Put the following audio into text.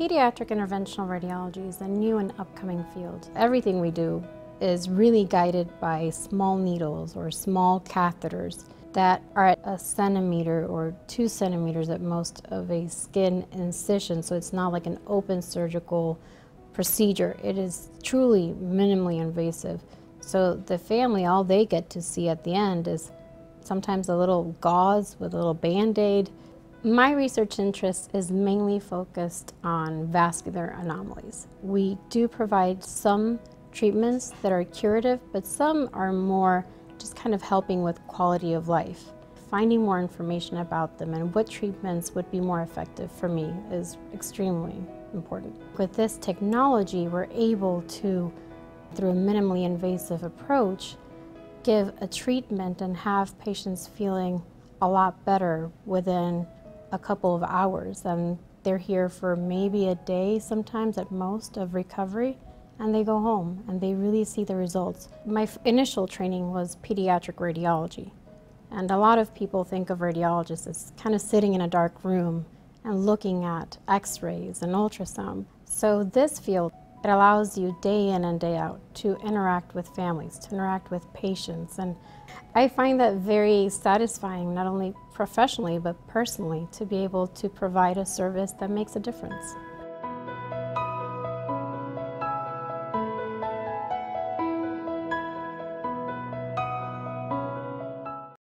Pediatric interventional radiology is a new and upcoming field. Everything we do is really guided by small needles or small catheters that are at a centimeter or two centimeters at most of a skin incision, so it's not like an open surgical procedure. It is truly minimally invasive. So the family, all they get to see at the end is sometimes a little gauze with a little band-aid. My research interest is mainly focused on vascular anomalies. We do provide some treatments that are curative, but some are more just kind of helping with quality of life. Finding more information about them and what treatments would be more effective for me is extremely important. With this technology, we're able to, through a minimally invasive approach, give a treatment and have patients feeling a lot better within a couple of hours. And they're here for maybe a day, sometimes at most, of recovery, and they go home and they really see the results. My initial training was pediatric radiology. And a lot of people think of radiologists as kind of sitting in a dark room and looking at x-rays and ultrasound. So this field, it allows you day in and day out to interact with families, to interact with patients. And I find that very satisfying, not only professionally, but personally, to be able to provide a service that makes a difference.